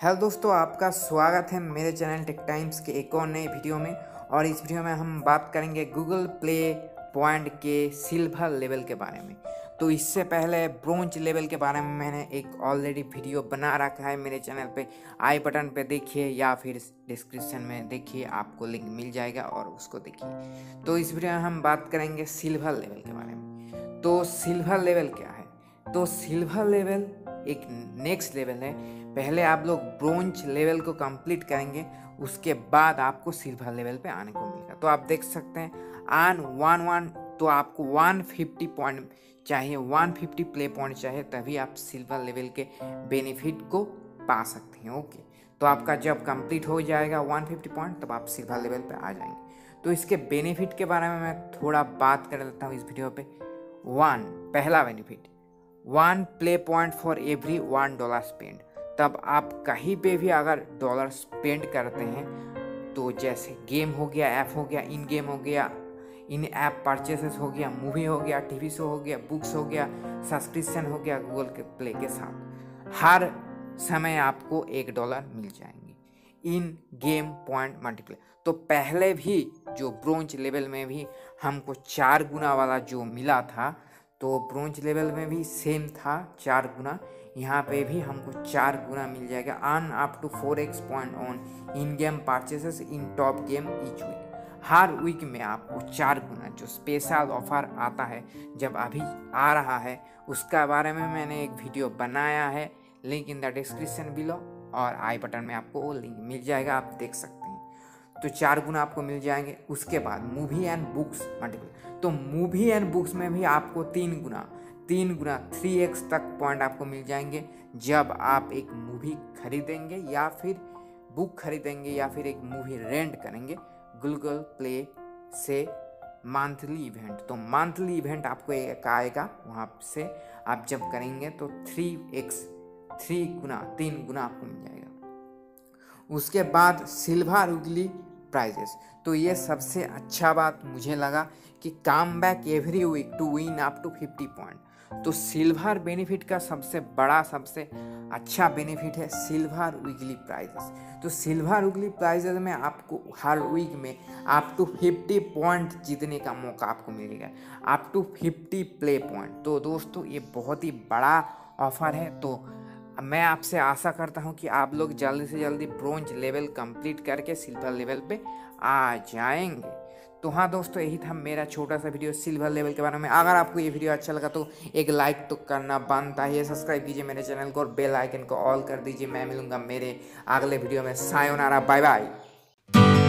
Hello दोस्तों, आपका स्वागत है मेरे चैनल टेक टाइम्स के एक और नए वीडियो में। और इस वीडियो में हम बात करेंगे गूगल प्ले पॉइंट के सिल्वर लेवल के बारे में। तो इससे पहले ब्रोंज लेवल के बारे में मैंने एक ऑलरेडी वीडियो बना रखा है मेरे चैनल पे। आई बटन पे देखिए या फिर डिस्क्रिप्शन में देखिए, आपको लिंक मिल जाएगा और उसको देखिए। तो इस वीडियो में हम बात करेंगे सिल्वर लेवल के बारे में। तो सिल्वर लेवल क्या है? तो सिल्वर लेवल एक नेक्स्ट लेवल है। पहले आप लोग ब्रोंज लेवल को कंप्लीट करेंगे, उसके बाद आपको सिल्वर लेवल पे आने को मिलेगा। तो आप देख सकते हैं आन वन वन तो आपको 150 पॉइंट चाहिए 150 प्ले पॉइंट चाहिए, तभी आप सिल्वर लेवल के बेनिफिट को पा सकते हैं। ओके तो आपका जब कंप्लीट हो जाएगा 150 पॉइंट तब आप सिल्वर लेवल पर आ जाएँगे। तो इसके बेनिफिट के बारे में मैं थोड़ा बात कर लेता हूँ इस वीडियो पे। वन पहला benefit one play point for every one dollar spend तब आप कहीं पे भी अगर डॉलर स्पेंड करते हैं तो जैसे गेम हो गया ऐप हो गया इन गेम हो गया इन ऐप परचेसेस हो गया मूवी हो गया टीवी शो हो गया बुक्स हो गया सब्सक्रिप्शन हो गया गूगल के प्ले के साथ, हर समय आपको एक डॉलर मिल जाएँगे। इन गेम पॉइंट मल्टीप्लाई तो पहले भी जो ब्रोंज लेवल में भी हमको चार गुना वाला जो मिला था तो ब्रोंज लेवल में भी सेम था, चार गुना। यहाँ पे भी हमको चार गुना मिल जाएगा। Earn up to four X point on in game purchases in top game each week her week में आपको चार गुना जो स्पेशल ऑफ़र आता है, जब अभी आ रहा है, उसका बारे में मैंने एक वीडियो बनाया है। Link in the description below और आई बटन में आपको वो लिंक मिल जाएगा, आप देख सकते हैं। तो चार गुना आपको मिल जाएँगे। उसके बाद मूवी एंड बुक्स मल्टीपल तो मूवी एंड बुक्स में भी आपको तीन गुना तीन गुना थ्री एक्स तक पॉइंट आपको मिल जाएँगे। जब आप एक मूवी खरीदेंगे या फिर बुक खरीदेंगे या फिर एक मूवी रेंट करेंगे गूगल प्ले से मंथली इवेंट तो मंथली इवेंट आपको एक आएगा वहाँ से। आप जब करेंगे तो थ्री एक्स थ्री गुना तीन गुना आपको मिल जाएगा। उसके बाद सिल्वर उगली प्राइजेस तो ये सबसे अच्छा बात मुझे लगा कि come back every week to win up to fifty point तो सिल्वर बेनिफिट का सबसे बड़ा, सबसे अच्छा बेनिफिट है सिल्वर वीकली प्राइजेस तो सिल्वर वीकली प्राइजेस में आपको हर वीक में आप टू फिफ्टी पॉइंट जीतने का मौका आपको मिलेगा। आप टू फिफ्टी प्ले पॉइंट तो दोस्तों, ये बहुत ही बड़ा ऑफ़र है। तो मैं आपसे आशा करता हूँ कि आप लोग जल्दी से जल्दी ब्रोंज लेवल कंप्लीट करके सिल्वर लेवल पे आ जाएँगे। तो हाँ दोस्तों, यही था मेरा छोटा सा वीडियो सिल्वर लेवल के बारे में। अगर आपको ये वीडियो अच्छा लगा तो एक लाइक तो करना बनता है सब्सक्राइब कीजिए मेरे चैनल को और बेल आइकन को ऑल कर दीजिए। मैं मिलूँगा मेरे अगले वीडियो में। Sayonara, bye bye.